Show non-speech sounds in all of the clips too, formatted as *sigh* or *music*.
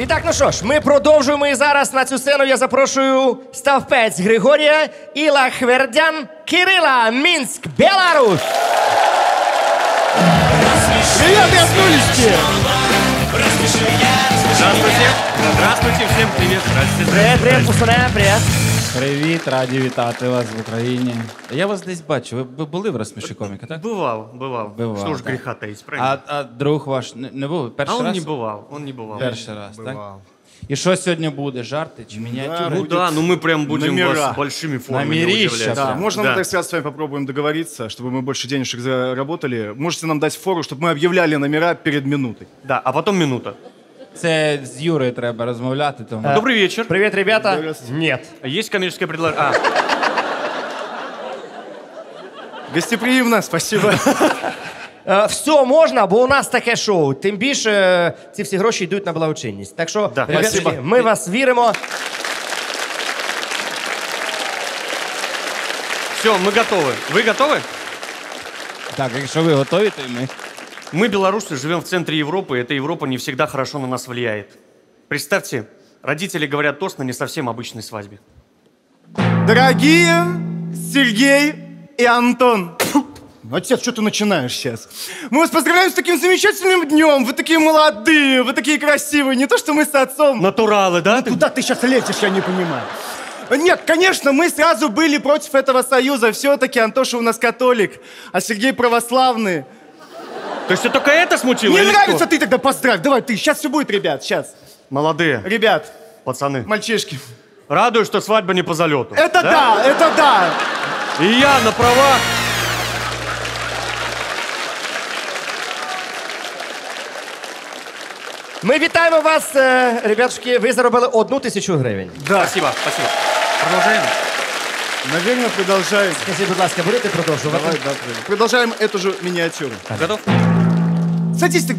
І так, ну що ж, ми продовжуємо і зараз на цю сцену я запрошую ставпець Григорія і Лахвердян Кирила, Мінськ, Беларусь. Привет, яснулечки! Здравствуйте. Здравствуйте, всем привет. Здравствуйте. Привіт, привіт, пацани, привіт. Привіт, раді вітати вас в Україні. Я вас десь бачу. Ви, ви були в розсміші коміка, так? Бывал, бывал. Бывал, Что ж да. греха таить, правильно? А, а друг ваш не, не був? А, Перший он раз? не бывал, он не бывал. Перший раз, так? І що сьогодні буде? Жарти чи мініатюри? Ну да, ну мы прям будем номера. вас большими формами Номерища удивлять. прям. Да, можно Да. мы так сразу с вами попробуем договориться, чтобы мы больше денежек заработали? Можете нам дать фору, чтобы мы объявляли номера перед минутой? Да, а потом минута. Це з Юрою треба розмовляти. Тому... Добрый вечер. Привіт, ребята. Здравствуйте. Нет. Есть коммерческое предложение? А, Гостеприимно, спасибо. Е, все можна, бо у нас таке шоу. Тим більше е, ці всі гроші йдуть на благочинність. Так що, Да, ребяточки, спасибо. ми вас віримо. все, мы готовы. Вы готовы? Так, якщо ви готові, то і ми. Мы, белорусы, живем в центре Европы, и эта Европа не всегда хорошо на нас влияет. Представьте, родители говорят тост на не совсем обычной свадьбе. Дорогие Сергей и Антон. Ну, Отец, что ты начинаешь сейчас? Мы вас поздравляем с таким замечательным днем. Вы такие молодые, вы такие красивые. Не то, что мы с отцом. Натуралы, да? Куда ты сейчас лезешь, я не понимаю. Нет, конечно, мы сразу были против этого союза. Все-таки Антоша у нас католик, а Сергей православный. То есть тебе только это смутило? Не или нравится, что? ты тогда поздравь. Давай ты, сейчас все будет, ребят, сейчас. Молодые, Ребят, пацаны. мальчишки. Радуюсь, что свадьба не по залету. Это да, это да. И я на правах. Ми вітаємо вас, е, ребятушки. Ви заробили одну тисячу гривень. Да, Спасибо, спасибо. Продолжаем. наверное, продолжаем. Скажіть, будь ласка, будете продовжувати? Давай, да, продолжаем эту же миниатюру. Готов? Садись ты.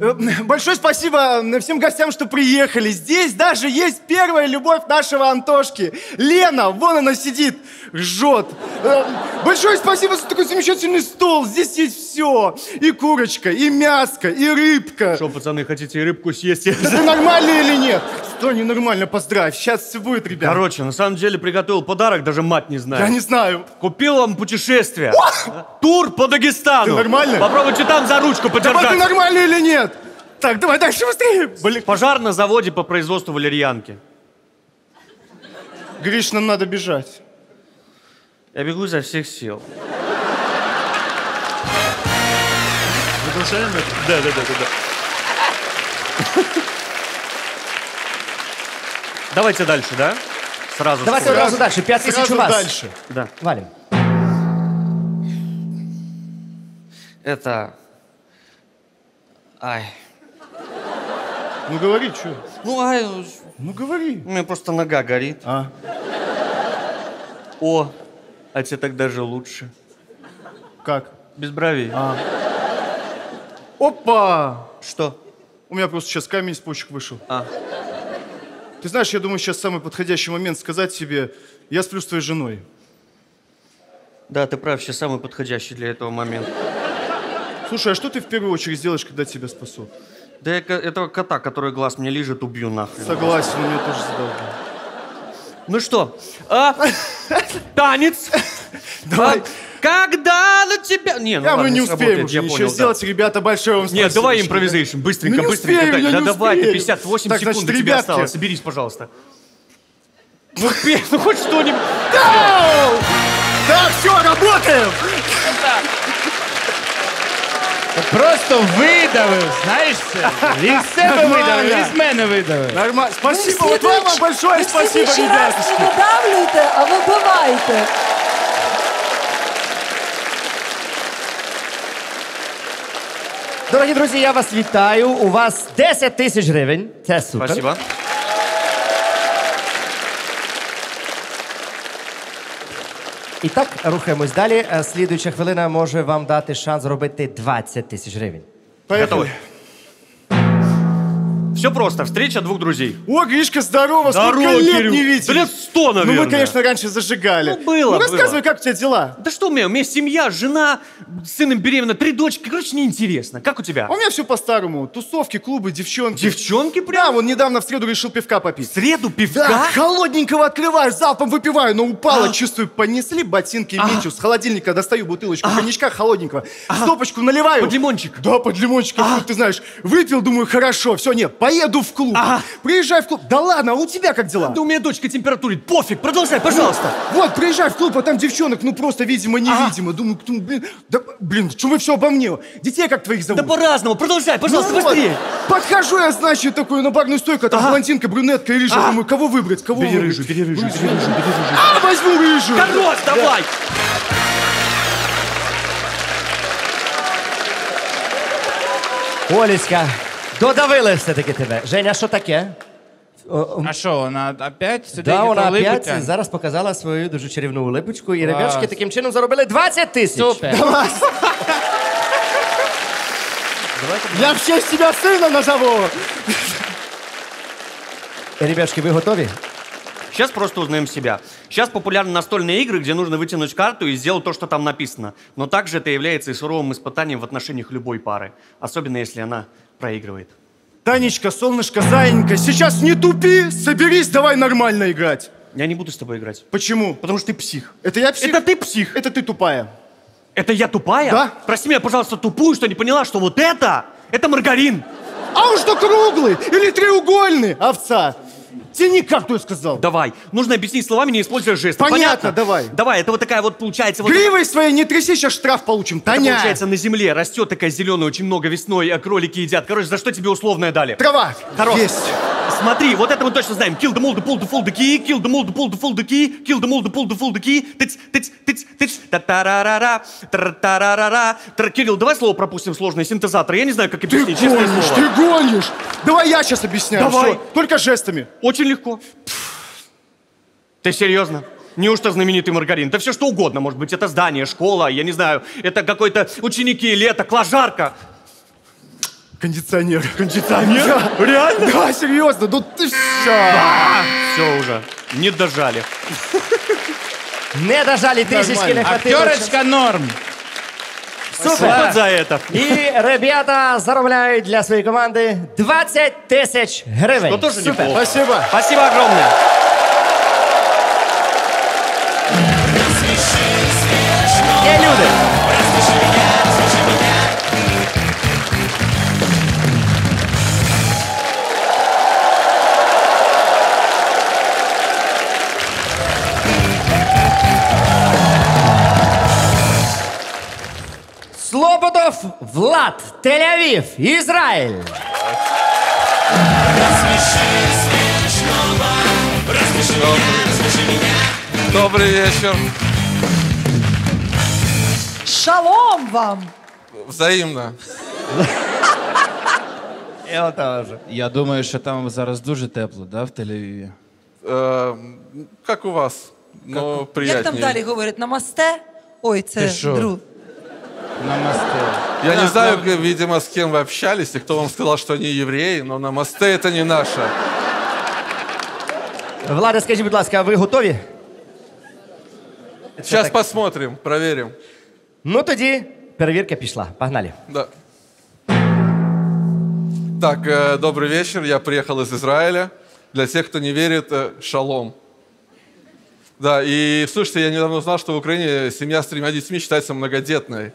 э, Большое спасибо всем гостям, что приехали. Здесь даже есть первая любовь нашего Антошки. Лена, вон она сидит, жжет. Э, Большое спасибо за такой замечательный стол. Здесь есть все. И курочка, и мяско, и рыбка. Что, пацаны, хотите рыбку съесть? Ты нормальный или нет? Что ненормально, поздравь. Сейчас все будет, ребят. Короче, на самом деле приготовил подарок, даже мать не знает. Я не знаю. Купил вам путешествие. Тур по Дагестану. Ты нормально? Попробуйте там за ручку Давай, подержать. ты нормальный или нет? Так, давай дальше быстрее. Блин. Пожар на заводе по производству валерьянки. Гриш, нам надо бежать. Я бегу изо всех сил. Да, да, да, да, да. Давайте дальше, да? Сразу. Давайте сразу. одразу далі. П'ять тисяч у Сразу вас. дальше. Да. Валім. Это... Ай. Ну говори, что? Ну, ай, ну, Ну говори. у меня просто нога горит. А? О, а тебе так даже лучше. Как? Без бровей. Опа! Что? У меня просто сейчас камень с почек вышел. А. Ты знаешь, я думаю, сейчас самый подходящий момент сказать себе, я сплю с твоей женой. Да, ты прав, сейчас самый подходящий для этого момент. Слушай, а что ты в первую очередь сделаешь, когда тебя спасут? Да я этого кота, который глаз мне лежит, убью нахрен. Согласен, меня тоже задолбал. Ну что, а, *laughs* танец. Давай. А, когда на тебя... Не, ну Я, ладно, мы не сработает, успеем уже я ничего понял, да. сделать. Ребята, большое вам спасибо. Нет, давай импровизейшн, быстренько, Ну не быстренько. успею, я да не давай, ты успею. 58 Так, секунд значит, тебя ребятки. осталось. Соберись, пожалуйста. Ну, пей, *laughs* ну хоть что-нибудь. Ау! Так, все, работаем! Просто видавив, знаєш це? Він з себе видавив, і з мене видавив. Нормально. Спасибо, Ви вот вам большое ви спасибо, раз ребятушки. не видавлюйте, а вибивайте. Дорогі друзі, я вас вітаю. У вас 10 тисяч гривень. Це супер. Спасибо. І так, рухаємось далі. Е, Слідуюча хвилина може вам дати шанс заробити 20 тисяч гривень. Поехали. Все просто. Встреча двух друзей. О, Гришка, здорово! Здорово, Сколько лет Кирилл. не виделись? Да лет сто, Ну, наверное. мы, конечно, раньше зажигали. Ну, было, Ну, рассказывай, было. как у тебя дела? Да что у меня? У меня семья, жена, с сыном беременна, три дочки. Короче, неинтересно. Как у тебя? А у меня все по-старому. Тусовки, клубы, девчонки. Девчонки Да, прям? вон недавно в среду решил пивка попить. В среду пивка? Да, холодненького открываю, залпом выпиваю, но упало, А. чувствую, понесли ботинки Митю. С холодильника достаю бутылочку коньячка холодненького, стопочку наливаю. Под лимончик? Да, под лимончик, какой, ты знаешь. Выпил, думаю, хорошо, все, нет, поеду в клуб. Ага. Приезжай в клуб. Да ладно, а у тебя как дела? Да у меня дочка температурит. Пофиг, продолжай, пожалуйста. Вот, приезжай в клуб, а там девчонок, ну просто, видимо, невидимо. Думаю, кто, блин, да, блин, что вы все обо мне? Детей как твоих зовут? Да по-разному, продолжай, пожалуйста, Ну вот, быстрее. Подхожу я, значит, такую на барную стойку, а там блондинка, брюнетка и рыжая. Думаю, кого выбрать, кого Бери выбрать? рыжую, бери рыжую, бери рыжую, бери рыжую. А, возьму рыжую. Хорош, давай. Олечка, додавили все-таки тебе. Женя, що таке? А що, вона опять сидить Да, і вона улипиться? опять зараз показала свою дуже чарівну улипочку, і Клас. ребятки таким чином заробили 20 тисяч. Супер. Я в честь тебя сына назову. Ребятки, ви готові? Сейчас просто узнаем себя. Сейчас популярны настольные игры, где нужно вытянуть карту и сделать то, что там написано. Но также это является и суровым испытанием в отношениях любой пары. Особенно, если она проигрывает. Танечка, солнышко, зайенька, сейчас не тупи, соберись, давай нормально играть. Я не буду с тобой играть. Почему? Потому что ты псих. Это я псих? Это ты псих. Это ты тупая. Это я тупая? Да. Прости меня, пожалуйста, тупую, что не поняла, что вот это, это маргарин. А он что, круглый или треугольный, овца? Тяни, как ты сказал. Давай. Нужно объяснить словами, не используя жесты. Понятно, давай. Давай, это вот такая вот получается... Вот Гривой своей не тряси, сейчас штраф получим. это Таня. получается на земле растет такая зеленая очень много весной, а кролики едят. Короче, за что тебе условное дали? Трава. Хорош. Есть. Смотри, вот это мы точно знаем. Kill the mold, pull the full the key, kill the mold, pull the full the key, kill the mold, pull the full the key. Тыц, тыц, тыц, тыц, та-тарарара, тра-тарарара. Тр- Кирилл, давай слово пропустим сложные синтезаторы. Я не знаю, как Ты объяснить, честное гонишь, слово. ты гонишь. Давай я сейчас объясняю. Давай. всё. Только жестами. Очень легко. Ты серьезно? Неужто знаменитый маргарин? Да все что угодно, может быть, это здание, школа, я не знаю, это какой-то ученики, лето, клажарка. Кондиционер. *laughs* Кондиционер? Да. Реально? Да, серьезно, ну ты все. все уже, не дожали. *laughs* Не дожали трішечки, не хватило. Актерочка норм. Супер. Вот за это. І ребята заробляють для своєї команди 20 тисяч гривень. Ну, тоже Супер. неплохо. Спасибо. Спасибо огромное. Влад, Тель-Авив, Ізраїль. Добрый вечер. Шалом вам! Взаимно. Я теж. Я думаю, що там зараз дуже тепло, да, в Тель-Авіві? Э, как у вас? Но Як приятнее. там далі говорять? Намасте? Ой, це Ти що? друг. Намасте. Я не знаю, г- видимо, с кем вы общались, и кто вам сказал, что они евреи, но намасте это не наше. Влада, скажіть, будь ласка, а ви готові? Сейчас так. посмотрим, проверим. Ну тоді перевірка пішла. Погнали. Да. Так, э, добрый вечер. Я приехал из Израиля. Для тех, кто не верит, э, шалом. Да, и слушайте, я недавно узнал, что в Украине семья с тремя детьми считается многодетной.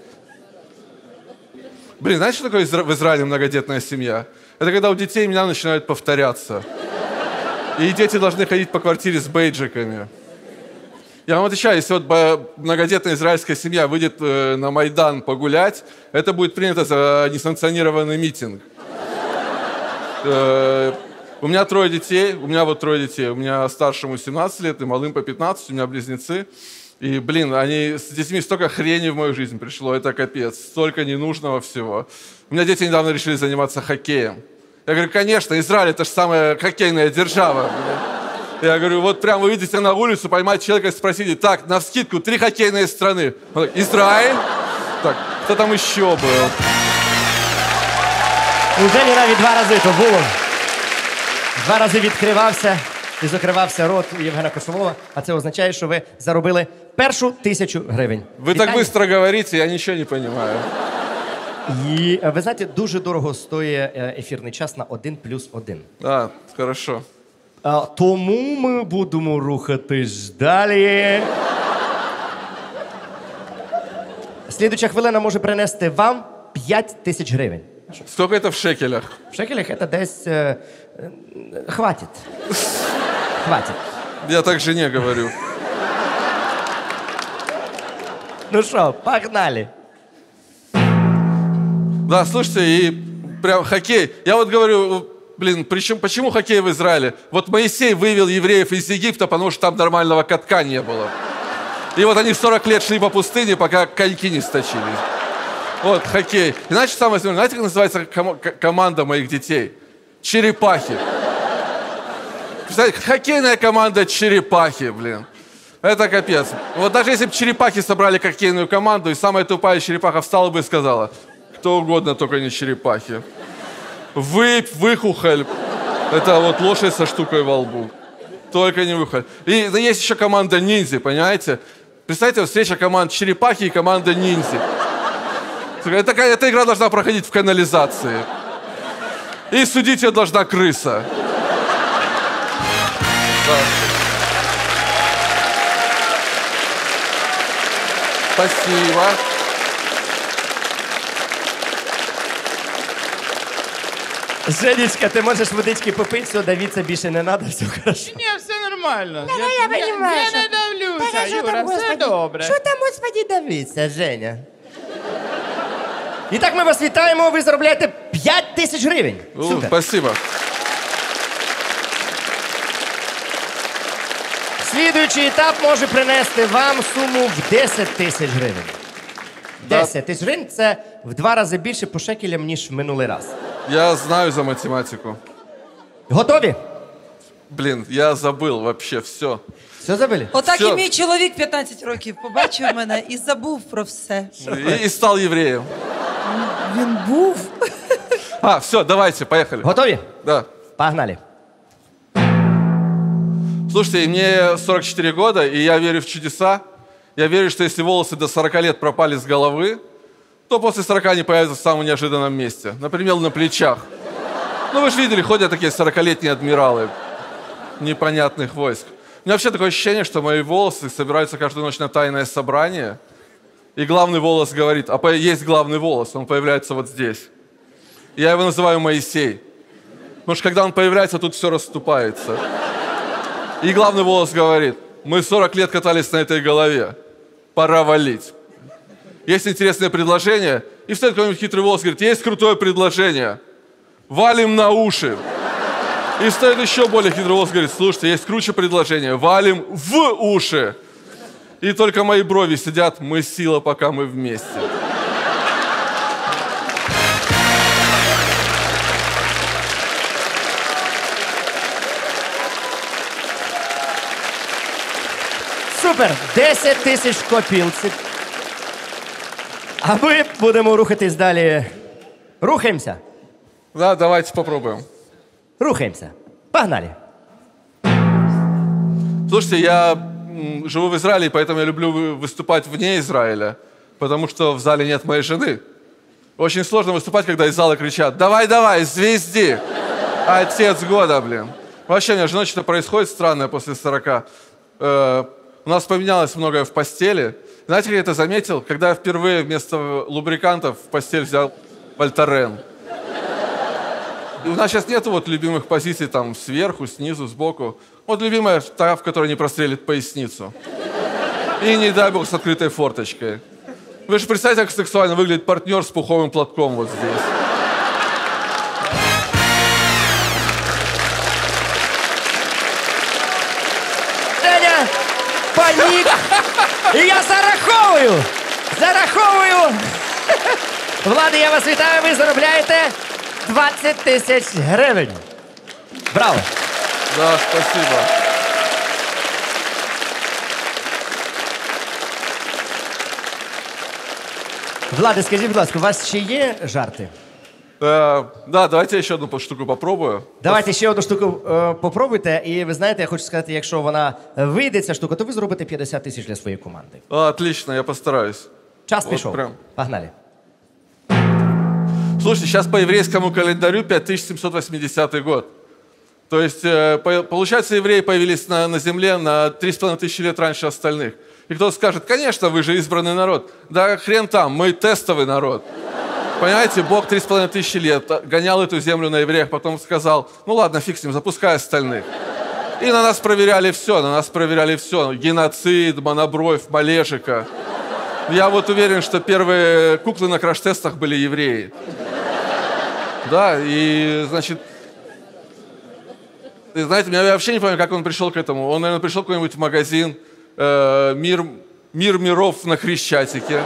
Блин, знаете, что такое в Израиле многодетная семья? Это когда у детей имена начинают повторяться. И дети должны ходить по квартире с бейджиками. Я вам отвечаю, если вот многодетная израильская семья выйдет э, на Майдан погулять, это будет принято за несанкционированный митинг. Э, у меня трое детей, у меня вот трое детей. У меня старшему 17 лет и малым по 15, у меня близнецы. И, блин, они с детьми столько хрени в мою жизнь пришло, это капец, столько ненужного всего. У меня дети недавно решили заниматься хоккеем. Я говорю, конечно, Израиль это же самая хоккейная держава. Я говорю, вот прям вы видите на улицу, поймать человека и спросите, так, на вскидку, три хоккейные страны. Он такой, Израиль? Так, кто там еще был? У Жені навіть два рази то було. Два рази відкривався і закривався рот у Євгена Кошового, а це означає, що ви заробили першу тисячу гривень. Вы так Вітання. быстро говорите, я ничего не понимаю. І е, ви знаєте, дуже дорого стоїть е, ефірний час на один плюс один. А, хорошо. А, тому ми будемо рухатись далі. Слідуча хвилина може принести вам 5 тисяч гривень. Сколько это в шекелях? В шекелях це десь. Е, е, хватить. *laughs* Хватить. Я так жене говорю. Ну що, погнали. Да, слушайте, и прям хоккей. Я вот говорю, блин, причем, почему хоккей в Израиле? Вот Моисей вывел евреев из Египта, потому что там нормального катка не было. И вот они 40 лет шли по пустыне, пока коньки не сточили. Вот, хоккей. Иначе самое смешное, знаете, как называется комо- к- команда моих детей? Черепахи. Представляете, хоккейная команда черепахи, блин. Это капец. Вот даже если бы черепахи собрали хоккейную команду, и самая тупая черепаха встала бы и сказала, кто угодно, только не черепахи. Выпь, выхухоль. Это вот лошадь со штукой во лбу. Только не выхухоль. И да, есть еще команда ниндзя, понимаете? Представьте, встреча команд черепахи и команда ниндзя. Это, эта игра должна проходить в канализации. И судить ее должна крыса. Да. Спасибо. Женечка, ти можеш водички попити, все, давіться більше не треба, все хорошо. Ні, все нормально. Ну, я понимаю, я що- не давлюся, Та що Юра, там, все господи, добре. Що там, господи, давиться, Женя? І так ми вас вітаємо, ви заробляєте 5 тисяч гривень. Супер. Спасибо. Слідуючий етап може принести вам суму в 10 тисяч гривень. 10 тисяч гривень це в два рази більше по шекелям, ніж в минулий раз. Я знаю за математику. Готові? Блин, я забыл вообще все. Все забили? Отак Всьо. і мій чоловік 15 років побачив мене і забув про все. И, и стал евреем. Він був. А, все, давайте, поехали. Готові? Да. Погнали. Слушайте, мне 44 года, и я верю в чудеса. Я верю, что если волосы до 40 лет пропали с головы, то после 40 они появятся в самом неожиданном месте. Например, на плечах. Ну, вы же видели, ходят такие 40-летние адмиралы непонятных войск. У меня вообще такое ощущение, что мои волосы собираются каждую ночь на тайное собрание, и главный волос говорит, а есть главный волос, он появляется вот здесь. Я его называю Моисей. Потому что когда он появляется, тут все расступается. И главный волос говорит, мы 40 лет катались на этой голове, пора валить. Есть интересное предложение, и встает какой-нибудь хитрый волос говорит, есть крутое предложение, валим на уши. И встает еще более хитрый волос говорит, слушайте, есть круче предложение, валим в уши. И только мои брови сидят, мы сила, пока мы вместе. Супер! 10 тисяч в копілці. А ми будемо рухатись далі. Рухаємося. Да, давайте попробуем. Рухаємося. Погнали. Слушайте, я м, живу в Израиле, поэтому я люблю вы- выступать вне Израиля, потому что в зале нет моей жены. Очень сложно выступать, когда из зала кричат «Давай, давай, звезди!» Отец года, блин. Вообще, у меня с женой что-то происходит странное после 40. Э, у нас поменялось многое в постели. Знаете, я это заметил? Когда я впервые вместо лубрикантов в постель взял Вольтарен. И у нас сейчас нету вот любимых позиций там сверху, снизу, сбоку. Вот любимая та, в которой не прострелит поясницу. И не дай бог с открытой форточкой. Вы же представьте, как сексуально выглядит партнер с пуховым платком вот здесь. Панік! І я зараховую! Зараховую! Влади, я вас вітаю, ви заробляєте 20 тисяч гривень. Браво! Да, спасибо. Влади, скажіть, будь ласка, у вас ще є жарти? Э, Да, давайте я еще одну штуку попробую. Давайте ще одну штуку е, попробуйте. І ви знаєте, я хочу сказати, якщо вона вийде, ця штука, то ви зробите 50 тисяч для своєї команди. А, Отлично, я постараюсь. Час От пішов. прям. Погнали. Слушайте, сейчас по еврейскому календарю 5780 год. То есть, э, по- получается, евреи появились на, на земле на 3,5 тысячи лет раньше остальных. И кто скажет, конечно, вы же избранный народ. Да хрен там, мы тестовый народ. Понимаете, Бог 3,5 тысячи лет гонял эту землю на евреях, потом сказал, ну ладно, фиг с ним, запускай остальных. И на нас проверяли все, на нас проверяли все. Геноцид, монобровь, малежика. Я вот уверен, что первые куклы на краш-тестах были евреи. Да, и, значит, и знаете, я вообще не понимаю, как он пришел к этому. Он, наверное, пришел куда-нибудь в магазин э, «Мир, «Мир миров» на Хрещатике.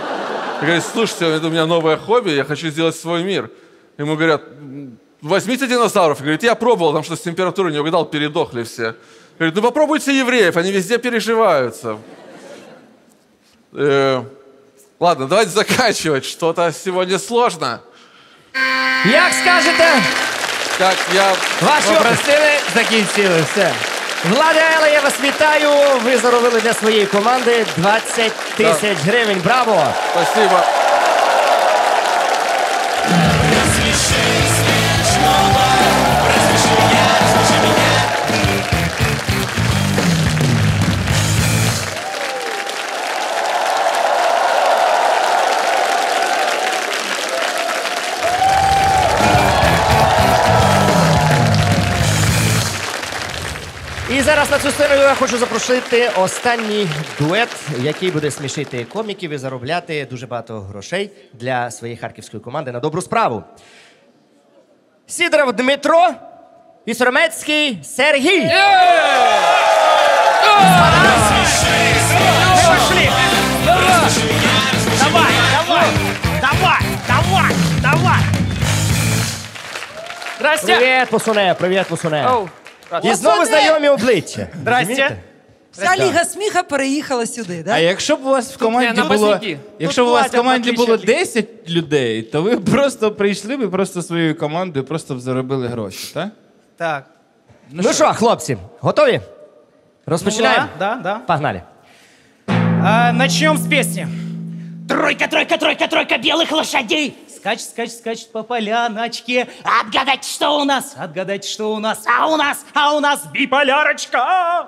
И говорит, слушайте, это у меня новое хобби, я хочу сделать свой мир. Ему говорят, «М, возьмите динозавров. Говорит, я пробовал, там что с температурой не угадал, передохли все. Говорит, ну попробуйте евреев, они везде переживаются. Э, ладно, давайте заканчивать. Что-то сегодня сложно. Як скажете, Как я... ваші Попросили, закінчили, все. Влада Ела, я вас вітаю. Ви заробили для своєї команди 20 тисяч гривень. Браво! Спасибо. Сцену я хочу запросити останній дует, який буде смішити коміків і заробляти дуже багато грошей для своєї харківської команди на добру справу. Сідоров Дмитро і Соромецький Сергій. Давай, давай, давай, давай, давай. Здрасте. Привіт, Посуне, привіт, Посуне. Оу. І знову знайомі обличчя. Здрасте. Вся ліга сміха переїхала сюди, А да? якщо б у вас в команді на було, якщо б у Тут вас в платять команді на було 10 людей, то ви б просто прийшли б просто своєю командою, просто б заробили гроші, так? Так. Ну що, хлопці, готові? Розпочинаємо? Да, да, да. Погнали. А, начнем с песни. Тройка, тройка, тройка, тройка белых лошадей. Скачет, скачет, скачет по поляночке. Отгадать, что у нас? Отгадайте, что у нас? А у нас? А у нас биполярочка. *laughs*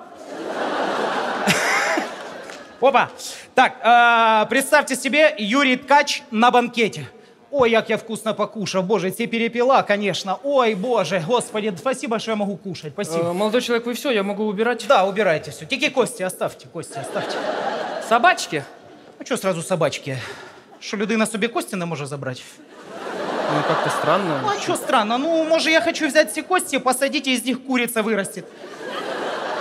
Опа. Так, а, представьте себе Юрий Ткач на банкете. Ой, як я вкусно покушал. Боже, те перепела, конечно. Ой, боже, господи, спасибо, что я могу кушать. Спасибо. Э, Молодой человек, вы все, я могу убирать. Да, убирайте все. Тики кости оставьте, кости оставьте. Собачки? А що сразу собачки? Що людина собі кості не може забрати? Ну, как-то странно. Ну, а що странно? Ну, може, я хочу взять ці кості, посадить, і з них курица вырастет.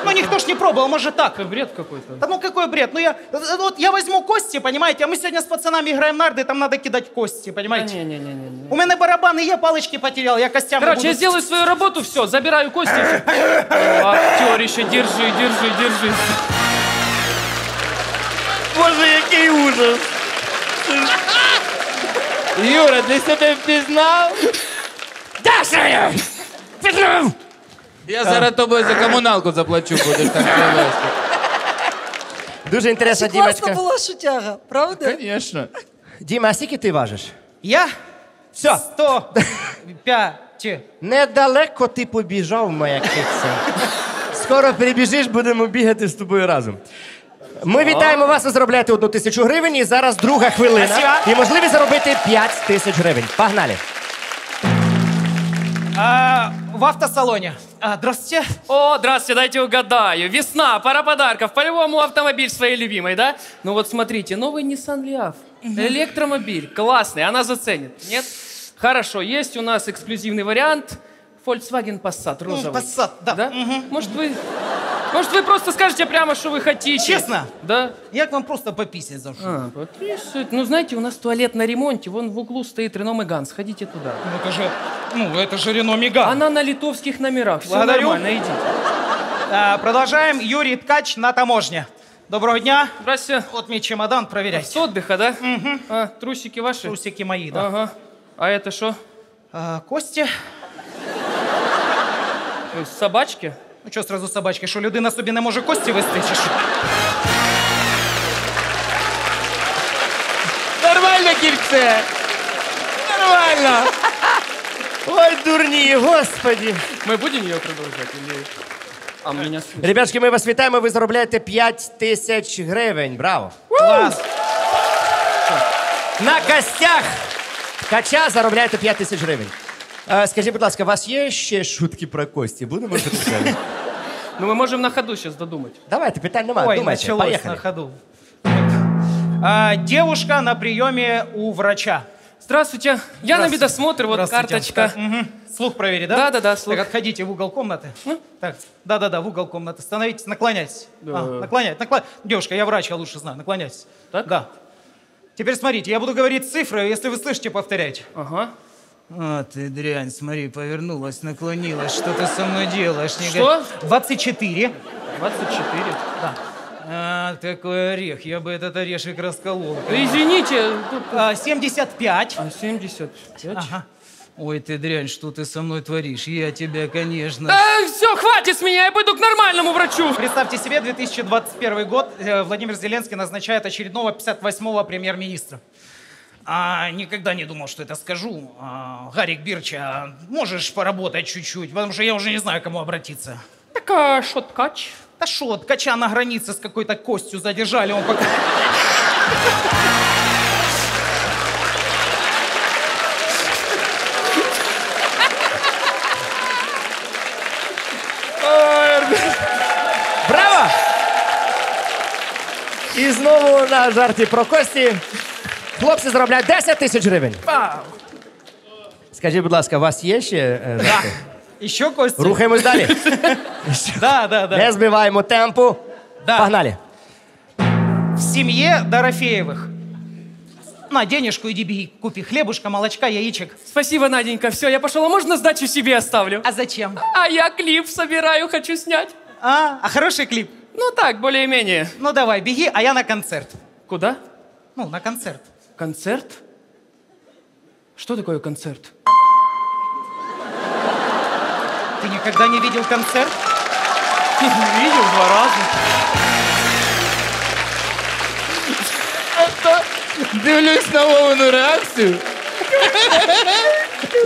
Ну, никто ж не пробовал, может так. Это бред какой-то. Да ну какой бред? Ну я, э, вот я возьму кости, понимаете, а мы сегодня с пацанами играем в нарды, там надо кидать кости, понимаете? Не-не-не. У меня барабаны, я палочки потерял, я костями Короче, буду... я сделаю свою работу, все, забираю кости. О, Актерище, держи, держи, держи. Боже, який ужас! Юра, ти себе впізнав? Даша! Петров! Я зараз тобою за комуналку заплачу, будеш так себе вести. Дуже інтересна класна дівчинка. була шутяга, правда? Звісно. Діма, а скільки ти важиш? Я? Все. Сто пять. Недалеко ти побіжав, моя киця. Скоро прибіжиш, будемо бігати з тобою разом. Ми вітаємо вас, ви заробляєте одну тисячу гривень, і зараз друга хвилина. Спасибо. І можливість заробити 5 тисяч гривень. Погнали. А, в автосалоне. А, здравствуйте. О, здравствуйте, дайте угадаю. Весна, пора подарков. По-любому автомобиль своей любимой, да? Ну вот смотрите, новый Nissan Leaf. Электромобиль. Классный, она заценит. Нет? Хорошо, есть у нас эксклюзивный вариант. Volkswagen Passat розовый. Passat, да. Да? Может вы... может вы просто скажете прямо, что вы хотите? Честно? Да. Я к вам просто пописать зашел. А, подписывает. Ну, знаете, у нас туалет на ремонте. Вон в углу стоит Рено Меган. Сходите туда. Ну это же, ну это же Рено Меган. Она на литовских номерах. Все Благодарю. нормально, идите. А, продолжаем. Юрий Ткач на таможне. Доброго дня. Здрасте. Вот мне чемодан, С проверяйте. отдыха, да? А, трусики ваши? Трусики мои, да. Ага. А это что? А, Кості? Ой, Собачки? Ну що зразу собачки, що людина собі не може кості вести, чи що? Нормальне кільце! Нормально! Ой, дурні, господі. Мы будем ее продолжать или... А меня. Ребятки, ми вас вітаємо. Ви заробляєте 5 тисяч гривень. Браво! Клас. На костях ткача заробляєте 5 тисяч гривень. Е, скажіть, будь ласка, у вас є ще шутки про кості? Будемо записати? Ну мы можем на ходу сейчас додумать. Давайте, питань немає. Ой, Думайте, началось поїхали. на ходу. А, девушка на приеме у врача. Здравствуйте. Я на Здравствуйте. медосмотр, вот Здравствуйте. карточка. Так, мгм. Слух проверить, да? Да-да-да, слух. Так, отходите в угол комнаты. Так, да-да-да, в угол комнаты. Становитесь, наклоняйтесь. Да. А, наклоняйтесь, накла- Девушка, я врач, я лучше знаю. Наклоняйтесь. Так? Да. Теперь смотрите, я буду говорить цифры, если вы слышите, повторяйте. Ага. А, ты дрянь, смотри, повернулась, наклонилась. Что ты со мной делаешь? Не Что? го- 24. 24. Да. А, такой орех, я бы этот орешек расколол. Ну, извините, тут... А, 75. А, 75. Ага. Ой, ты дрянь, что ты со мной творишь? Я тебя, конечно... Да все, хватит с меня, я пойду к нормальному врачу. Представьте себе, 2021 год, э, Владимир Зеленский назначает очередного 58-го премьер-министра. А, никогда не думал, что это скажу. А, Гарик Бирча, можешь поработать чуть-чуть, потому что я уже не знаю, к кому обратиться. Так, а что ткач? Да шо, ткача на границе с какой-то костью задержали, он пока... Браво! І знову на жарті про кості. Хлопці заробляють 10 тисяч гривень. Скажіть, будь ласка, у вас є ще е, жарти? Еще кости? Рухаємось далі. *laughs* Да, да, да. Не збиваємо темпу. Да. Погнали. В семье Дорофеевых. На, денежку иди беги, купи хлебушка, молочка, яичек. Спасибо, Наденька. Все, я пошел. А можно сдачу себе оставлю? А зачем? А я клип собираю, хочу снять. А, а хороший клип. Ну так, более-менее. Ну давай, беги, а я на концерт. Куда? Ну, на концерт. Концерт? Что такое концерт? Ты никогда не видел концерт? *laughs* Видел два раза. Дивлюсь на Вовину реакцію.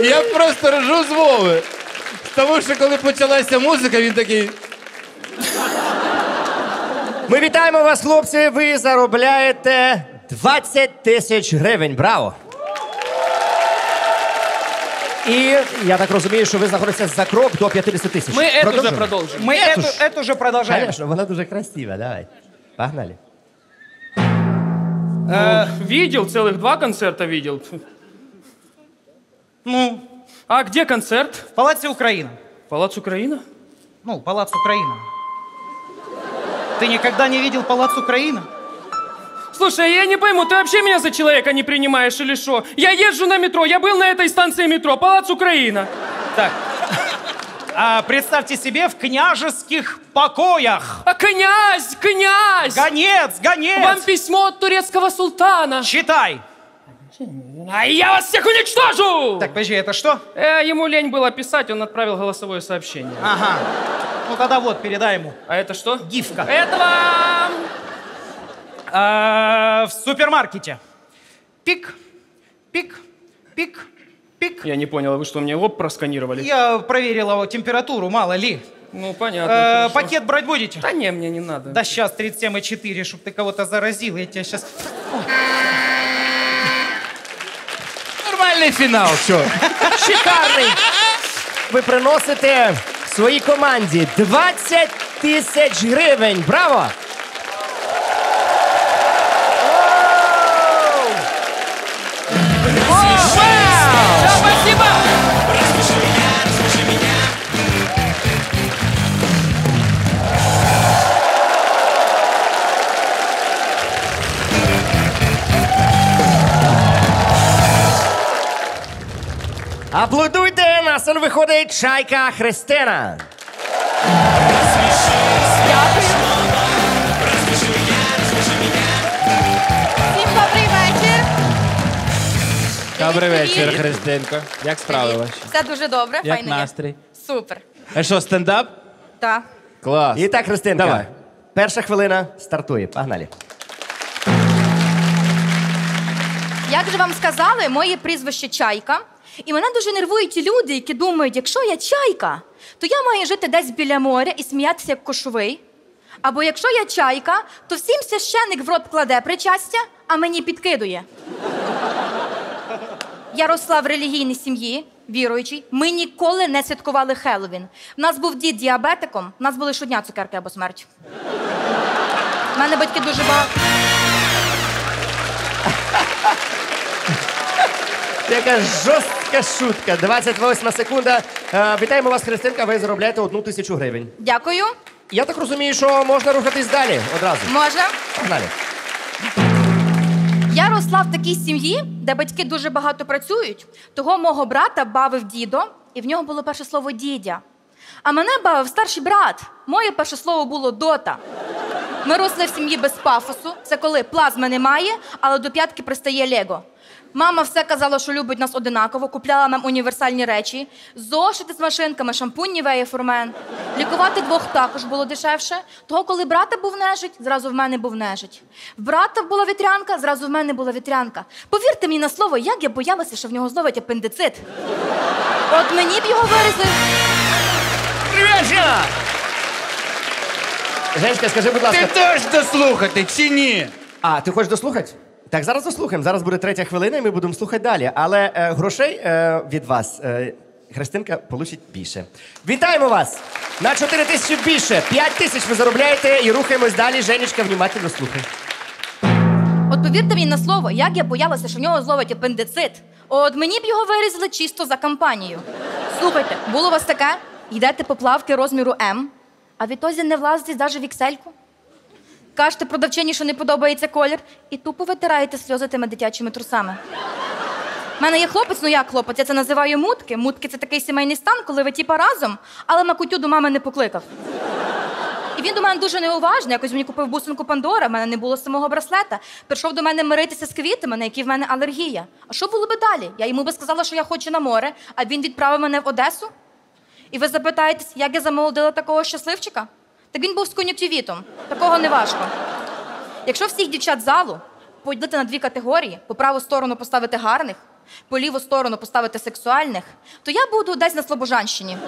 *laughs* Я просто ржу з Вови. Тому що коли почалася музика, він такий. Ми вітаємо вас, хлопці. Ви заробляєте 20 тисяч гривень. Браво! І я так розумію, що ви знаходитеся за крок до 50 тисяч. Мы это уже Продовжуємо? продолжим. Мы эту, эту же продолжаем. Конечно, вона дуже красива. Давай. Погнали. Видел, целых два концерта видел. Ну, А где концерт? в Палаце Украина. Палац Украина? Ну, Палац Украина. Ты никогда не видел Палац Украина? Слушай, я не пойму, ты вообще меня за человека не принимаешь или что? Я езжу на метро, я был на этой станции метро, Палац Украина. Так. А, представьте себе, в княжеских покоях. А князь, князь! Гонец, гонец! Вам письмо от турецкого султана. Читай. А я вас всех уничтожу! Так, подожди, это что? Э, ему лень было писать, он отправил голосовое сообщение. Ага. Ну тогда вот, передай ему. А это что? Гифка. Это вам! А, в супермаркете. Пик, пик, пик, пик. Я не понял, а вы что, мне лоб просканировали? Я проверил его температуру, мало ли. Ну, понятно. Э, хорошо. пакет брать будете? Да не, мне не надо. Да сейчас 37,4, чтобы ты кого-то заразил. Я тебя сейчас... Нормальний фінал, що? Шикарний! Ви приносите своїй команді 20 тисяч гривень. Браво! Аплодуйте! На сцену виходить чайка Христина. Всім добрий вечір. Добрий вечір, Христинко. Як справи ваші? Все дуже добре, Як файно є. настрій? Супер. А що, стендап? Так. Клас. І так, Христинка. Давай. Перша хвилина стартує. Погнали. Як же вам сказали, моє прізвище Чайка. І мене дуже нервують ті люди, які думають, якщо я чайка, то я маю жити десь біля моря і сміятися як кошовий. Або якщо я чайка, то всім священник в рот кладе причастя, а мені підкидує. Я росла в релігійній сім'ї, віруючій. Ми ніколи не святкували Хеллоуін. У нас був дід діабетиком, у нас були щодня цукерки або смерть. У мене батьки дуже багато. Яка жорстка шутка. 28 секунда. Е, вітаємо вас, Христинка. Ви заробляєте одну тисячу гривень. Дякую. Я так розумію, що можна рухатись далі одразу. Можна? Погнали. Я росла в такій сім'ї, де батьки дуже багато працюють. Того мого брата бавив дідо, і в нього було перше слово дідя. А мене бавив старший брат. Моє перше слово було дота. Ми росли в сім'ї без пафосу. Це коли плазми немає, але до п'ятки пристає Лего. Мама все казала, що любить нас одинаково, купляла нам універсальні речі, зошити з машинками, шампунь Нівея Формен. Лікувати двох також було дешевше. Того, коли брата був нежить, зразу в мене був нежить. В брата була вітрянка, зразу в мене була вітрянка. Повірте мені на слово, як я боялася, що в нього зловить апендицит. От мені б його вирізали. Женщина! Женська, скажи, будь ласка. Ти теж дослухати чи ні? А, ти хочеш дослухати? Так, зараз дослухаємо. Зараз буде третя хвилина, і ми будемо слухати далі. Але е, грошей е, від вас е, Христинка получить більше. Вітаємо вас! На 4 тисячі більше. 5 тисяч ви заробляєте і рухаємось далі. Женечка, внимательно слухай. От повірте мені на слово, як я боялася, що в нього зловить апендицит. От мені б його вирізали чисто за кампанію. Слухайте, було у вас таке? Йдете по плавки розміру М, а відтоді не влазите навіть в іксельку. Кажете продавчині, що не подобається колір, і тупо витираєте сльози тими дитячими трусами. У мене є хлопець, ну як хлопець, я це називаю мутки. Мутки це такий сімейний стан, коли ви тіпа разом, але на кутю до мами не покликав. І він до мене дуже неуважний. Якось мені купив бусинку Пандора, в мене не було самого браслета. Прийшов до мене миритися з квітами, на які в мене алергія. А що було би далі? Я йому би сказала, що я хочу на море, а він відправив мене в Одесу. І ви запитаєтесь, як я замолодила такого щасливчика? Так він був з кон'юктивітом. Такого не важко. Якщо всіх дівчат залу поділити на дві категорії, по праву сторону поставити гарних, по ліву сторону поставити сексуальних, то я буду десь на Слобожанщині.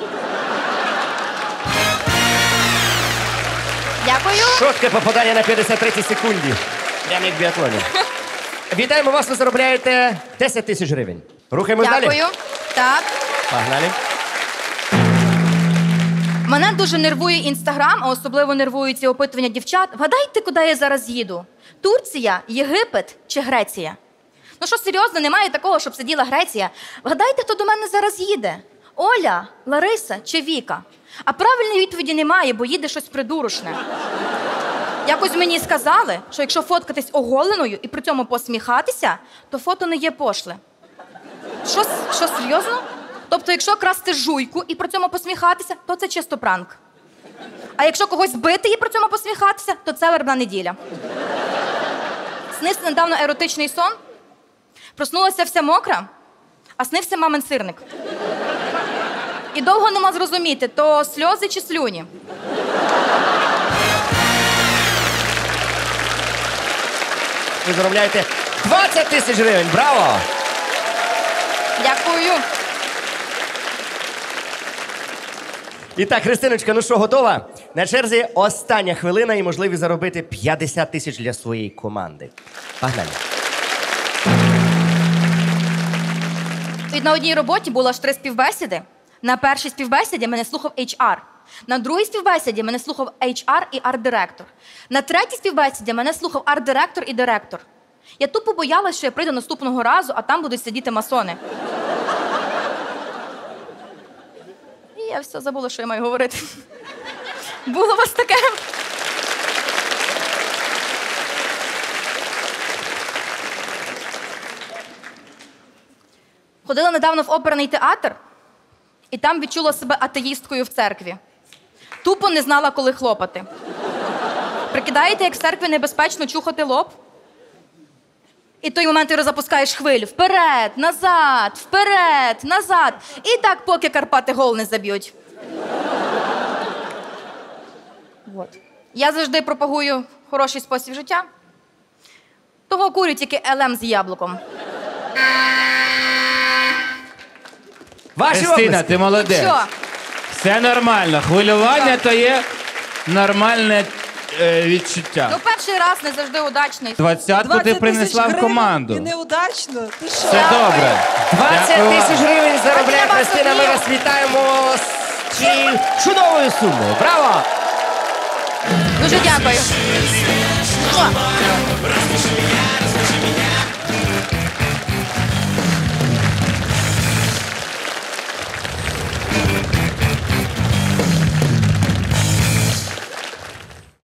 Дякую. Шотке попадання на 53 секунді. Прямо як в біатлоні. Вітаємо вас, ви заробляєте 10 тисяч гривень. Рухаємось далі. Дякую. Так. Погнали. Мене дуже нервує інстаграм, а особливо нервують ці опитування дівчат. Вгадайте, куди я зараз їду? Турція, Єгипет чи Греція? Ну що серйозно, немає такого, щоб сиділа Греція. Вгадайте, хто до мене зараз їде? Оля, Лариса чи Віка? А правильної відповіді немає, бо їде щось придурочне. Якось мені сказали, що якщо фоткатись оголеною і при цьому посміхатися, то фото не є пошле. Що, що серйозно? Тобто, якщо красти жуйку і при цьому посміхатися, то це чисто пранк. А якщо когось бити і при цьому посміхатися, то це вербна неділя. Снився недавно еротичний сон. Проснулася вся мокра, а снився мамин сирник. І довго нема зрозуміти, то сльози чи слюні. Ви заробляєте 20 тисяч гривень. Браво! Дякую. І так, Христиночка, ну що, готова? На черзі остання хвилина і можливість заробити 50 тисяч для своєї команди. Погнали. На одній роботі було аж три співбесіди. На першій співбесіді мене слухав HR. На другій співбесіді мене слухав HR і арт-директор. На третій співбесіді мене слухав арт-директор і директор. Я тупо боялася, що я прийду наступного разу, а там будуть сидіти масони. Я все забула, що я маю говорити. Було у вас таке? Ходила недавно в оперний театр, і там відчула себе атеїсткою в церкві. Тупо не знала, коли хлопати. Прикидаєте, як в церкві небезпечно чухати лоб? І в той момент ти запускаєш хвилю. Вперед, назад, вперед, назад. І так, поки Карпати гол не заб'ють. От. Я завжди пропагую хороший спосіб життя. Того курю тільки ЛМ з яблуком. Ваші Христина, області. ти молодець. Що? Все нормально. Хвилювання то є нормальне е, відчуття. Ну, перший раз не завжди удачний. Двадцятку ти 20 принесла тисяч в гривень команду. І неудачно. Ти що? Все добре. 20 Дякую тисяч гривень заробляє Спасибо, Христина. Ми Софія. вас вітаємо з цією чудовою сумою. Браво! Дуже дякую. О!